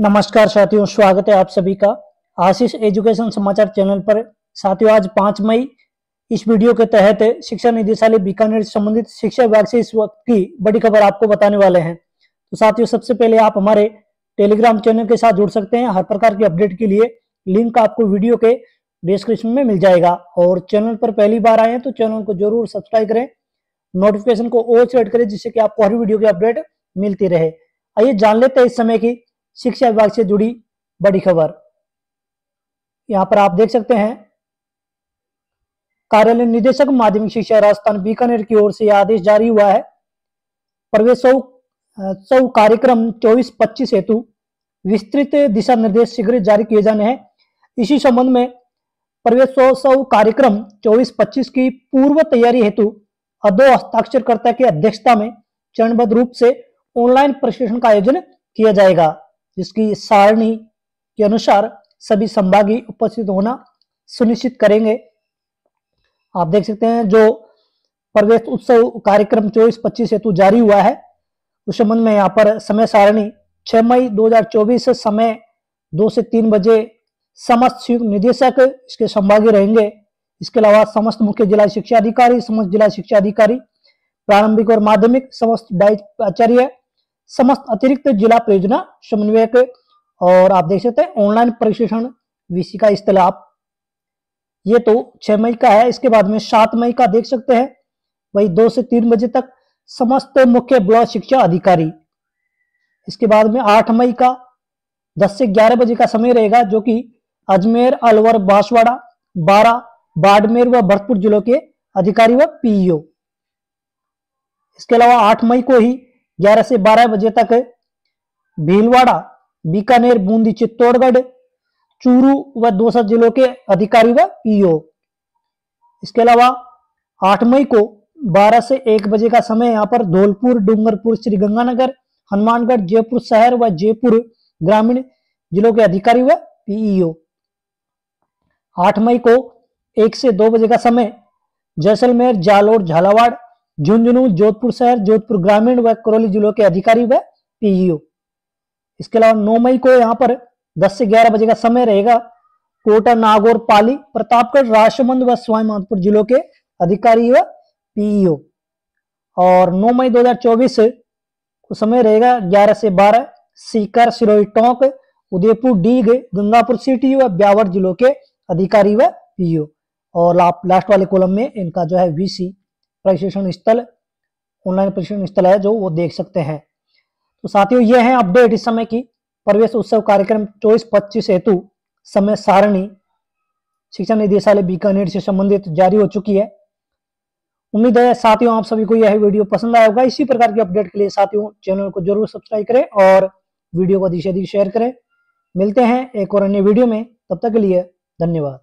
नमस्कार साथियों, स्वागत है आप सभी का। आशीष एजुकेशन समाचार चैनल पर। साथियों, आज पाँच मई इस वीडियो के तहत शिक्षा निदेशालय बीकानेर संबंधित शिक्षा विभाग से इस वक्त की बड़ी खबर आपको बताने वाले हैं। तो साथियों, सबसे पहले आप हमारे टेलीग्राम चैनल के साथ जुड़ सकते हैं। हर प्रकार की अपडेट के लिए लिंक आपको वीडियो के डिस्क्रिप्शन में मिल जाएगा। और चैनल पर पहली बार आए हैं तो चैनल को ज़रूर सब्सक्राइब करें। नोटिफिकेशन को ऑल सेट करें जिससे कि आपको हर वीडियो की अपडेट मिलती रहे। आइए जान लेते हैं इस समय की शिक्षा विभाग से जुड़ी बड़ी खबर। यहाँ पर आप देख सकते हैं, कार्यालय निदेशक माध्यमिक शिक्षा राजस्थान बीकानेर की ओर से यह आदेश जारी हुआ है। प्रवेश सौ कार्यक्रम 24-25 हेतु विस्तृत दिशा निर्देश शीघ्र जारी किए जाने हैं। इसी संबंध में प्रवेशोत्सव कार्यक्रम 24-25 की पूर्व तैयारी हेतु अदो हस्ताक्षरकर्ता की अध्यक्षता में चरणबद्ध रूप से ऑनलाइन प्रशिक्षण का आयोजन किया जाएगा। जिसकी सारणी के अनुसार सभी संभागी उपस्थित होना सुनिश्चित करेंगे। आप देख सकते हैं जो प्रवेश उत्सव कार्यक्रम चौबीस पच्चीस हेतु जारी हुआ है, उस संबंध में यहाँ पर समय सारणी 6 मई 2024 समय दो से तीन बजे समस्त निदेशक इसके संभागी रहेंगे। इसके अलावा समस्त मुख्य जिला शिक्षा अधिकारी, समस्त जिला शिक्षा अधिकारी, प्रारंभिक और माध्यमिक समस्त आचार्य समस्त अतिरिक्त जिला परियोजना समन्वयक और आप देख सकते हैं ऑनलाइन प्रशिक्षण वीसी का इस्तेलाब। ये तो छह मई का है, इसके बाद में सात मई का देख सकते हैं, वही दो से तीन बजे तक समस्त मुख्य ब्लॉक शिक्षा अधिकारी। इसके बाद में आठ मई का, दस से ग्यारह बजे का समय रहेगा, जो कि अजमेर, अलवर, बांसवाड़ा बारह बाड़मेर व भरतपुर जिलों के अधिकारी व पीईओ। इसके अलावा आठ मई को ही 11 से 12 बजे तक भीलवाड़ा, बीकानेर, बूंदी, चित्तौड़गढ़, चूरू व दौसा जिलों के अधिकारी व पीओ। इसके अलावा 8 मई को 12 से 1 बजे का समय यहाँ पर धौलपुर, डूंगरपुर, श्रीगंगानगर, हनुमानगढ़, जयपुर शहर व जयपुर ग्रामीण जिलों के अधिकारी व पीईओ। 8 मई को 1 से 2 बजे का समय जैसलमेर, जालोर, झालावाड़ झुंझुनू, जोधपुर शहर, जोधपुर ग्रामीण व करौली जिलों के अधिकारी व पीईओ। इसके अलावा नौ मई को यहाँ पर 10 से 11 बजे का समय रहेगा। कोटा, नागौर, पाली, प्रतापगढ़ राजमंद व स्वाईमानपुर जिलों के अधिकारी व पीईओ। और 9 मई 2024 को समय रहेगा 11 से 12 सीकर, सिरोही टोंक, उदयपुर, डीग, गंगापुर सिटी व ब्यावर जिलों के अधिकारी व पीईओ। और लास्ट वाले कॉलम में इनका जो है वीसी प्रशिक्षण स्थल ऑनलाइन प्रशिक्षण स्थल है जो वो देख सकते हैं। तो साथियों, ये है अपडेट इस समय की प्रवेश उत्सव कार्यक्रम चौबीस पच्चीस हेतु समय सारणी। शिक्षा निदेशालय बीकानेर से संबंधित जारी हो चुकी है। उम्मीद है साथियों, आप सभी को यह वीडियो पसंद आया होगा। इसी प्रकार की अपडेट के लिए साथियों चैनल को ज़रूर सब्सक्राइब करें और वीडियो को अधिक से अधिक शेयर करें। मिलते हैं एक और अन्य वीडियो में। तब तक के लिए धन्यवाद।